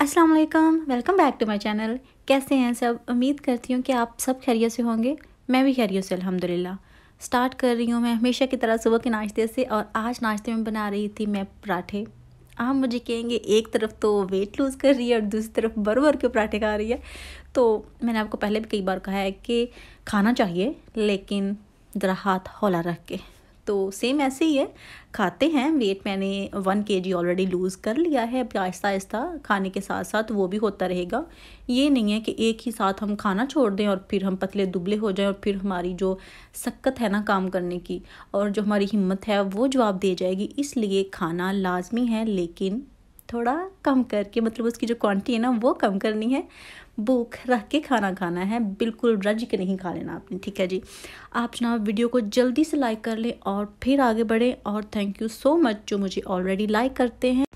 अस्सलाम वालेकुम welcome back to my channel कैसे हैं सब? उम्मीद करती हूँ कि आप सब खैरियत से होंगे। मैं भी खैरियत से, अल्हम्दुलिल्लाह। स्टार्ट कर रही हूँ मैं हमेशा की तरह सुबह के नाश्ते से और आज नाश्ते में बना रही थी मैं पराठे। आप मुझे कहेंगे, एक तरफ़ तो वेट लूज़ कर रही है और दूसरी तरफ़ बर बर के पराठे खा रही है। तो मैंने आपको पहले भी कई बार कहा है कि खाना चाहिए, लेकिन ज़रा हाथ हौला रख के। तो सेम ऐसे ही है। खाते हैं वेट मैंने वन के जी ऑलरेडी लूज़ कर लिया है। आहिस्ता आहिस्ता खाने के साथ साथ वो भी होता रहेगा। ये नहीं है कि एक ही साथ हम खाना छोड़ दें और फिर हम पतले दुबले हो जाएँ और फिर हमारी जो सक्कत है ना काम करने की और जो हमारी हिम्मत है, वो जवाब दे जाएगी। इसलिए खाना लाजमी है, लेकिन थोड़ा कम करके मतलब उसकी जो क्वांटिटी है ना, वो कम करनी है। भूख रख के खाना खाना है, बिल्कुल रज के नहीं खा लेना आपने, ठीक है जी? आप जनाब वीडियो को जल्दी से लाइक कर लें और फिर आगे बढ़ें और थैंक यू सो मच जो मुझे ऑलरेडी लाइक करते हैं।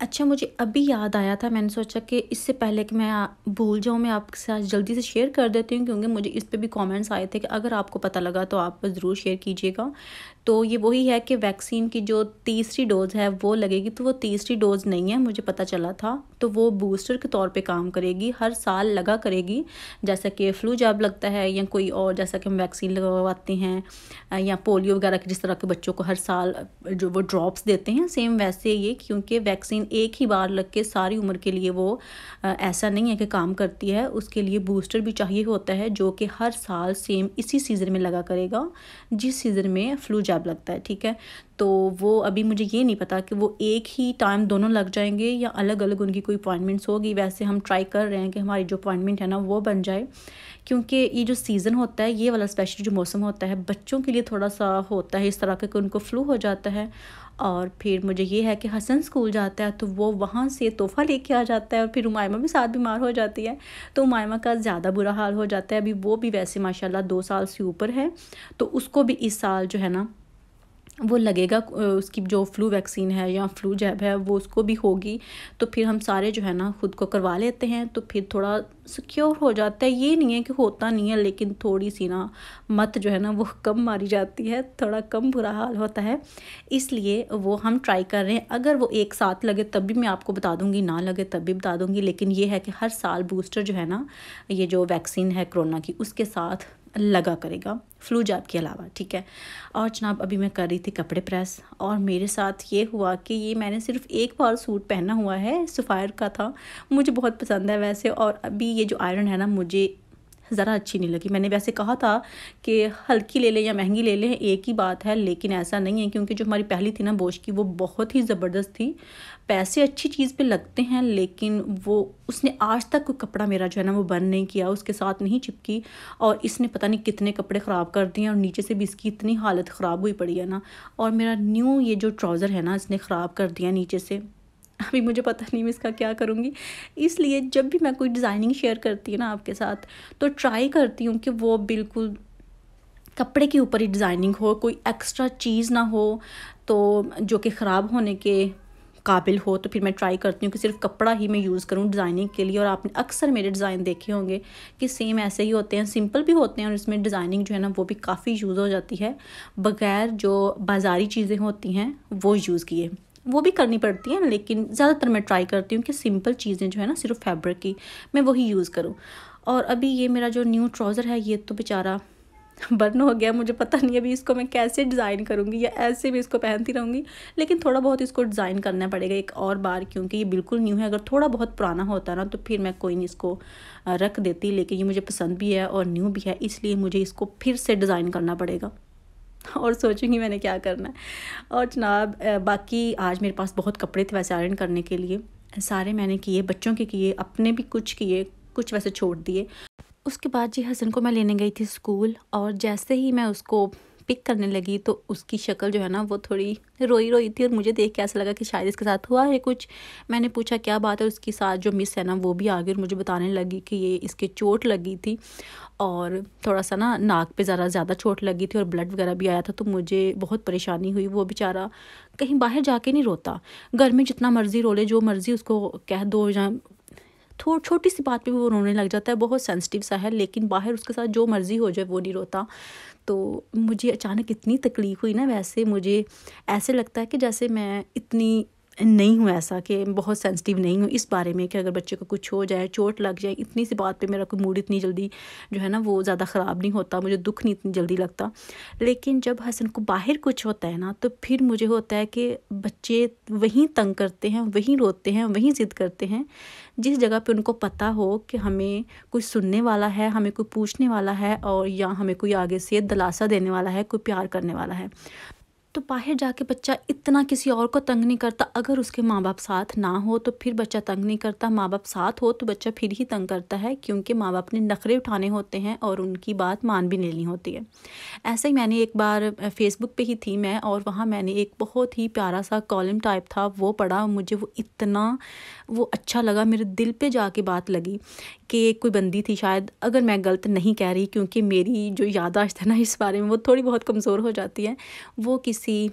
अच्छा मुझे अभी याद आया था, मैंने सोचा कि इससे पहले कि मैं भूल जाऊँ, मैं आपके साथ जल्दी से शेयर कर देती हूँ, क्योंकि मुझे इस पर भी कमेंट्स आए थे कि अगर आपको पता लगा तो आप ज़रूर शेयर कीजिएगा। तो ये वही है कि वैक्सीन की जो तीसरी डोज़ है, वो लगेगी तो वो तीसरी डोज़ नहीं है, मुझे पता चला था। तो वो बूस्टर के तौर पे काम करेगी, हर साल लगा करेगी। जैसा कि फ्लू जब लगता है या कोई और, जैसा कि हम वैक्सीन लगवाते हैं या पोलियो वगैरह के जिस तरह के बच्चों को हर साल जो वो ड्रॉप्स देते हैं, सेम वैसे ये, क्योंकि वैक्सीन एक ही बार लग के सारी उम्र के लिए वो ऐसा नहीं है कि काम करती है। उसके लिए बूस्टर भी चाहिए होता है, जो कि हर साल सेम इसी सीज़न में लगा करेगा, जिस सीज़न में फ्लू जब लगता है, ठीक है? तो वो अभी मुझे ये नहीं पता कि वो एक ही टाइम दोनों लग जाएँगे या अलग अलग उनकी कोई अपॉइंटमेंट्स होगी। वैसे हम ट्राई कर रहे हैं कि हमारी जो अपॉइंटमेंट है ना, वो बन जाए। क्योंकि ये जो सीज़न होता है, ये वाला स्पेशल जो मौसम होता है, बच्चों के लिए थोड़ा सा होता है, इस तरह का कि उनको फ्लू हो जाता है। और फिर मुझे ये है कि हसन स्कूल जाता है तो वो वहाँ से तोहफ़ा लेके आ जाता है और फिर उमायमा भी साथ बीमार हो जाती है। तो उमायमा का ज़्यादा बुरा हाल हो जाता है। अभी वो भी वैसे माशाल्लाह दो साल से ऊपर है तो उसको भी इस साल जो है ना वो लगेगा उसकी जो फ्लू वैक्सीन है या फ्लू जैब है, वो उसको भी होगी तो फिर हम सारे जो है ना, ख़ुद को करवा लेते हैं तो फिर थोड़ा सिक्योर हो जाता है। ये नहीं है कि होता नहीं है, लेकिन थोड़ी सी ना मत जो है ना, वो कम मारी जाती है, थोड़ा कम बुरा हाल होता है। इसलिए वो हम ट्राई कर रहे हैं। अगर वो एक साथ लगे, तब भी मैं आपको बता दूँगी, ना लगे, तब भी बता दूँगी, लेकिन ये है कि हर साल बूस्टर जो है ना, ये जो वैक्सीन है कोरोना की, उसके साथ लगा करेगा फ्लू जाब के अलावा, ठीक है? और जनाब, अभी मैं कर रही थी कपड़े प्रेस और मेरे साथ ये हुआ कि ये मैंने सिर्फ़ एक बार सूट पहना हुआ है सफ़ायर का था। मुझे बहुत पसंद है वैसे और अभी ये जो आयरन है ना, मुझे ज़रा अच्छी नहीं लगी। मैंने वैसे कहा था कि हल्की ले लें या महँगी ले लें, एक ही बात है, लेकिन ऐसा नहीं है क्योंकि जो हमारी पहली थी ना बोश की, वो बहुत ही ज़बरदस्त थी। पैसे अच्छी चीज़ पे लगते हैं, लेकिन वो, उसने आज तक कोई कपड़ा मेरा जो है ना, वो बर्न नहीं किया, उसके साथ नहीं चिपकी, और इसने पता नहीं कितने कपड़े ख़राब कर दिए और नीचे से भी इसकी इतनी हालत ख़राब हुई पड़ी है ना। और मेरा न्यू ये जो ट्राउज़र है ना, इसने ख़राब कर दिया नीचे से। अभी मुझे पता नहीं मैं इसका क्या करूँगी। इसलिए जब भी मैं कोई डिज़ाइनिंग शेयर करती हूँ ना आपके साथ तो ट्राई करती हूँ कि वो बिल्कुल कपड़े के ऊपर ही डिज़ाइनिंग हो, कोई एक्स्ट्रा चीज़ ना हो तो जो कि ख़राब होने के काबिल हो तो फिर मैं ट्राई करती हूँ कि सिर्फ़ कपड़ा ही मैं यूज़ करूँ डिज़ाइनिंग के लिए। और आपने अक्सर मेरे डिज़ाइन देखे होंगे कि सेम ऐसे ही होते हैं सिंपल भी होते हैं और इसमें डिज़ाइनिंग जो है ना वो भी काफ़ी यूज़ हो जाती है। बग़ैर जो बाज़ारी चीज़ें होती हैं, वो यूज़ किए। वो भी करनी पड़ती है, लेकिन ज़्यादातर मैं ट्राई करती हूँ कि सिंपल चीज़ें जो है ना, सिर्फ़ फैब्रिक की मैं वही यूज़ करूँ। और अभी ये मेरा जो न्यू ट्राउज़र है, ये तो बेचारा बर्न हो गया, मुझे पता नहीं अभी इसको मैं कैसे डिज़ाइन करूँगी या ऐसे भी इसको पहनती रहूँगी, लेकिन थोड़ा बहुत इसको डिज़ाइन करना पड़ेगा एक और बार, क्योंकि ये बिल्कुल न्यू है। अगर थोड़ा बहुत पुराना होता ना तो फिर मैं कोई नहीं इसको रख देती, लेकिन ये मुझे पसंद भी है और न्यू भी है, इसलिए मुझे इसको फिर से डिज़ाइन करना पड़ेगा। और सोचूँगी मैंने क्या करना है। और जनाब बाकी आज मेरे पास बहुत कपड़े थे वैसे आयरन करने के लिए। सारे मैंने किए, बच्चों के किए, अपने भी कुछ किए, कुछ वैसे छोड़ दिए। उसके बाद जी हसन को मैं लेने गई थी स्कूल और जैसे ही मैं उसको पिक करने लगी तो उसकी शक्ल जो है ना, वो थोड़ी रोई रोई थी और मुझे देख के ऐसा लगा कि शायद इसके साथ हुआ है कुछ। मैंने पूछा, क्या बात है? उसके साथ जो मिस है ना, वो भी आ गई और मुझे बताने लगी कि ये इसके चोट लगी थी और थोड़ा सा ना नाक पे ज़रा ज़्यादा चोट लगी थी और ब्लड वगैरह भी आया था तो मुझे बहुत परेशानी हुई। वो बेचारा कहीं बाहर जाके नहीं रोता। घर में जितना मर्ज़ी रो ले, जो मर्ज़ी उसको कह दो या थोड़ी छोटी सी बात पे भी वो रोने लग जाता है, बहुत सेंसिटिव सा है, लेकिन बाहर उसके साथ जो मर्ज़ी हो जाए, वो नहीं रोता। तो मुझे अचानक इतनी तकलीफ़ हुई ना वैसे, मुझे ऐसे लगता है कि जैसे मैं इतनी नहीं हूँ ऐसा कि बहुत सेंसिटिव नहीं हूँ इस बारे में कि अगर बच्चे को कुछ हो जाए, चोट लग जाए, इतनी सी बात पे मेरा कोई मूड इतनी जल्दी जो है ना वो ज़्यादा ख़राब नहीं होता, मुझे दुख नहीं इतनी जल्दी लगता। लेकिन जब हसन को बाहर कुछ होता है ना तो फिर मुझे होता है कि बच्चे वहीं तंग करते हैं, वहीं रोते हैं, वहीं ज़िद करते हैं, जिस जगह पर उनको पता हो कि हमें कोई सुनने वाला है, हमें कोई पूछने वाला है और या हमें कोई आगे से दलासा देने वाला है, कोई प्यार करने वाला है। तो बाहर जाके बच्चा इतना किसी और को तंग नहीं करता। अगर उसके माँ बाप साथ ना हो तो फिर बच्चा तंग नहीं करता। माँ बाप साथ हो तो बच्चा फिर ही तंग करता है, क्योंकि माँ बाप ने नखरे उठाने होते हैं और उनकी बात मान भी लेनी होती है। ऐसे ही मैंने एक बार फेसबुक पे ही थी मैं, और वहाँ मैंने एक बहुत ही प्यारा सा कॉलम टाइप था, वो पढ़ा मुझे वो इतना वो अच्छा लगा, मेरे दिल पे जाके बात लगी कि कोई बंदी थी शायद, अगर मैं गलत नहीं कह रही क्योंकि मेरी जो यादाश्त है ना इस बारे में, वो थोड़ी बहुत कमज़ोर हो जाती है। वो किसी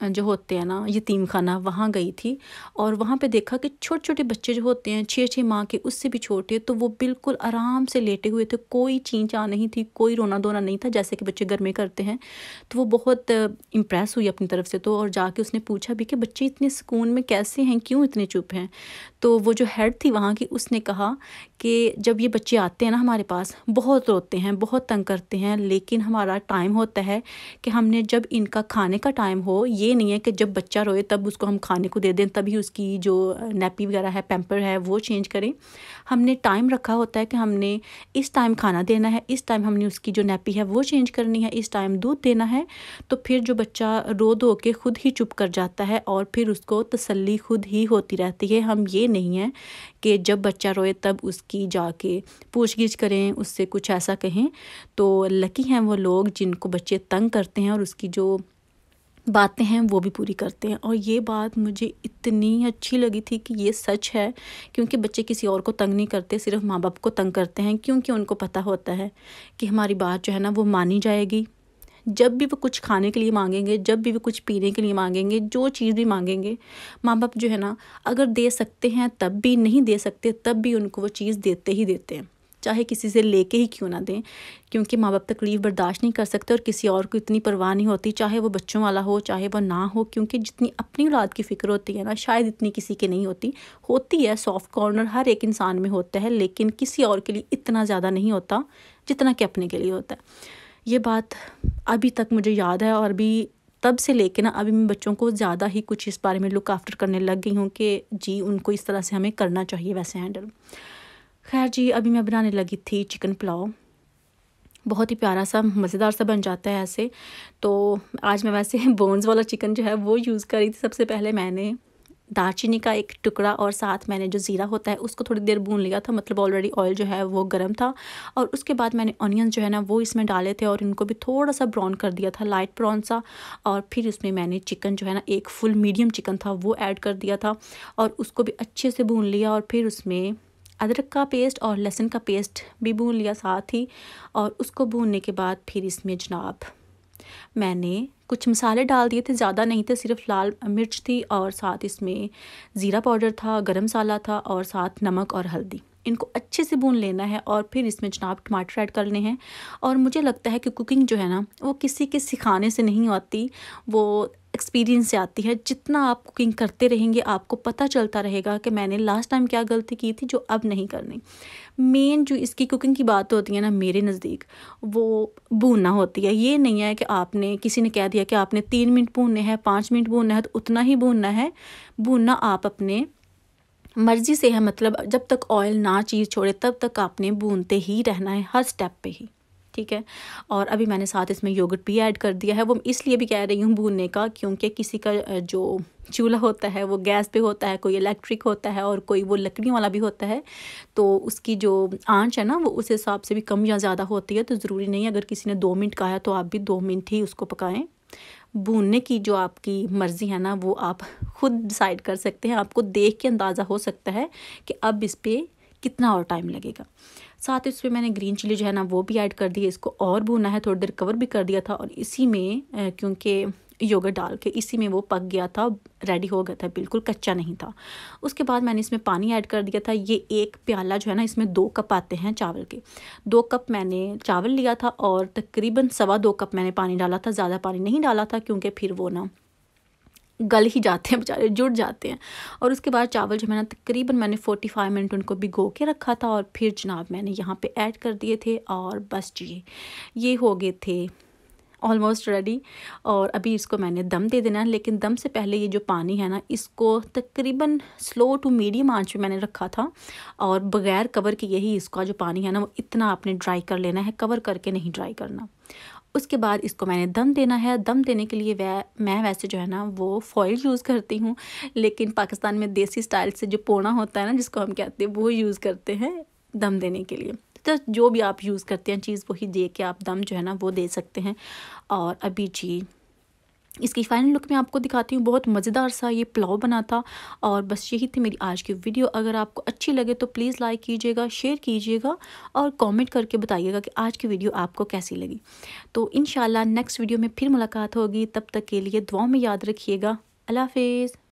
जो होते हैं ना यतीम खाना वहाँ गई थी और वहाँ पे देखा कि छोटे छोटे बच्चे जो होते हैं छः छः माह के, उससे भी छोटे तो वो बिल्कुल आराम से लेटे हुए थे, कोई चींचा नहीं थी, कोई रोना धोना नहीं था, जैसे कि बच्चे घर में करते हैं। तो वो बहुत इम्प्रेस हुई अपनी तरफ़ से तो और जाके उसने पूछा भी कि बच्चे इतने सुकून में कैसे हैं, क्यों इतने चुप हैं? तो वो जो हेड थी वहाँ की, उसने कहा कि जब ये बच्चे आते हैं ना हमारे पास, बहुत रोते हैं, बहुत तंग करते हैं, लेकिन हमारा टाइम होता है कि हमने जब इनका खाने का टाइम हो ये नहीं है कि जब बच्चा रोए तब उसको हम खाने को दे दें, तभी उसकी जो नैपी वगैरह है, पैम्पर है, वो चेंज करें। हमने टाइम रखा होता है कि हमने इस टाइम खाना देना है, इस टाइम हमने उसकी जो नैपी है वो चेंज करनी है, इस टाइम दूध देना है। तो फिर जो बच्चा रो धो के खुद ही चुप कर जाता है और फिर उसको तसल्ली खुद ही होती रहती है। हम ये नहीं हैं कि जब बच्चा रोए तब उसकी जाके पूछ गिछ करें, उससे कुछ ऐसा कहें। तो लकी हैं वो लोग जिनको बच्चे तंग करते हैं और उसकी जो बातें हैं, वो भी पूरी करते हैं। और ये बात मुझे इतनी अच्छी लगी थी कि ये सच है, क्योंकि बच्चे किसी और को तंग नहीं करते, सिर्फ़ माँ बाप को तंग करते हैं, क्योंकि उनको पता होता है कि हमारी बात जो है ना, वो मानी जाएगी। जब भी वो कुछ खाने के लिए मांगेंगे, जब भी वो कुछ पीने के लिए मांगेंगे, जो चीज़ भी मांगेंगे माँ बाप जो है ना, अगर दे सकते हैं, तब भी नहीं दे सकते, तब भी उनको वो चीज़ देते ही देते हैं। चाहे किसी से लेके ही क्यों ना दें, क्योंकि माँ बाप तकलीफ़ बर्दाश्त नहीं कर सकते और किसी और को इतनी परवाह नहीं होती, चाहे वो बच्चों वाला हो, चाहे वो ना हो, क्योंकि जितनी अपनी औलाद की फ़िक्र होती है ना, शायद इतनी किसी की नहीं होती। होती है सॉफ्ट कॉर्नर हर एक इंसान में होता है, लेकिन किसी और के लिए इतना ज़्यादा नहीं होता, जितना कि अपने के लिए होता है। ये बात अभी तक मुझे याद है और अभी तब से लेके ना, अभी मैं बच्चों को ज़्यादा ही कुछ इस बारे में लुक आफ्टर करने लग गई हूँ कि जी, उनको इस तरह से हमें करना चाहिए वैसे हैंडल खैर जी, अभी मैं बनाने लगी थी चिकन पुलाव बहुत ही प्यारा सा, मज़ेदार सा बन जाता है ऐसे। तो आज मैं वैसे बोन्स वाला चिकन जो है, वो यूज़ करी थी सबसे पहले मैंने। दालचीनी का एक टुकड़ा और साथ मैंने जो ज़ीरा होता है, उसको थोड़ी देर भून लिया था मतलब ऑलरेडी ऑयल जो है वो गर्म था। और उसके बाद मैंने ऑनियन जो है ना, वो इसमें डाले थे और इनको भी थोड़ा सा ब्राउन कर दिया था लाइट ब्राउन सा। और फिर इसमें मैंने चिकन जो है ना, एक फुल मीडियम चिकन था, वो ऐड कर दिया था। और उसको भी अच्छे से भून लिया और फिर उसमें अदरक का पेस्ट और लहसुन का पेस्ट भी भून लिया साथ ही और उसको भूनने के बाद फिर इसमें जनाब मैंने कुछ मसाले डाल दिए थे, ज़्यादा नहीं थे, सिर्फ़ लाल मिर्च थी और साथ इसमें ज़ीरा पाउडर था, गरम मसाला था और साथ नमक और हल्दी। इनको अच्छे से भून लेना है और फिर इसमें जनाब टमाटर ऐड करने हैं। और मुझे लगता है कि कुकिंग जो है ना, वो किसी के सिखाने से नहीं आती, वो एक्सपीरियंस से आती है, जितना आप कुकिंग करते रहेंगे, आपको पता चलता रहेगा कि मैंने लास्ट टाइम क्या गलती की थी जो अब नहीं करनी। मेन जो इसकी कुकिंग की बात होती है ना, मेरे नज़दीक, वो भूनना होती है। ये नहीं है कि आपने, किसी ने कह दिया कि आपने तीन मिनट भूनने हैं, पाँच मिनट भूनना है तो उतना ही भूनना है। भूनना आप अपने मर्ज़ी से है मतलब जब तक ऑयल ना चीज़ छोड़े, तब तक आपने भूनते ही रहना है, हर स्टेप पे ही। ठीक है? और अभी मैंने साथ इसमें योगर्ट भी ऐड कर दिया है। वो इसलिए भी कह रही हूँ भूनने का, क्योंकि किसी का जो चूल्हा होता है, वो गैस पे होता है, कोई इलेक्ट्रिक होता है और कोई वो लकड़ी वाला भी होता है तो उसकी जो आँच है ना, वो उस हिसाब से भी कम या ज़्यादा होती है तो ज़रूरी नहीं अगर किसी ने दो मिनट कहा तो आप भी दो मिनट ही उसको पकाएँ। भूनने की जो आपकी मर्ज़ी है ना, वो आप खुद डिसाइड कर सकते हैं। आपको देख के अंदाज़ा हो सकता है कि अब इस पर कितना और टाइम लगेगा। साथ इसमें मैंने ग्रीन चिली जो है ना, वो भी ऐड कर दी इसको और भूना है, थोड़ी देर कवर भी कर दिया था और इसी में क्योंकि योगर्ट डाल के इसी में वो पक गया था रेडी हो गया था, बिल्कुल कच्चा नहीं था। उसके बाद मैंने इसमें पानी ऐड कर दिया था। ये एक प्याला जो है ना, इसमें दो कप आते हैं चावल के। दो कप मैंने चावल लिया था और तकरीबन सवा दो कप मैंने पानी डाला था, ज़्यादा पानी नहीं डाला था, क्योंकि फिर वो ना गल ही जाते हैं, बेचारे जुड़ जाते हैं। और उसके बाद चावल जो मैंने तकरीबन मैंने फोर्टी फाइव मिनट उनको भिगो के रखा था और फिर जनाब मैंने यहाँ पे ऐड कर दिए थे और बस जी, ये हो गए थे ऑलमोस्ट रेडी और अभी इसको मैंने दम दे देना है, लेकिन दम से पहले ये जो पानी है ना, इसको तकरीबन स्लो टू मीडियम आँच पे मैंने रखा था। और बग़ैर कवर के यही इसका जो पानी है ना, वो इतना आपने ड्राई कर लेना है कवर करके नहीं ड्राई करना। उसके बाद इसको मैंने दम देना है। दम देने के लिए वह मैं वैसे जो है ना, वो फॉइल यूज़ करती हूँ। लेकिन पाकिस्तान में देसी स्टाइल से जो पोना होता है ना, जिसको हम कहते हैं, वो यूज़ करते हैं दम देने के लिए। तो जो भी आप यूज़ करते हैं चीज़, वही दे के आप दम जो है ना, वो दे सकते हैं। और अभी जी इसकी फाइनल लुक मैं आपको दिखाती हूँ। बहुत मज़ेदार सा ये पुलाव बना था और बस यही थी मेरी आज की वीडियो अगर आपको अच्छी लगे तो प्लीज़ लाइक कीजिएगा शेयर कीजिएगा और कमेंट करके बताइएगा कि आज की वीडियो आपको कैसी लगी। तो इन नेक्स्ट वीडियो में फिर मुलाकात होगी। तब तक के लिए दुआ में याद रखिएगा। अल्लाह हाफिज़।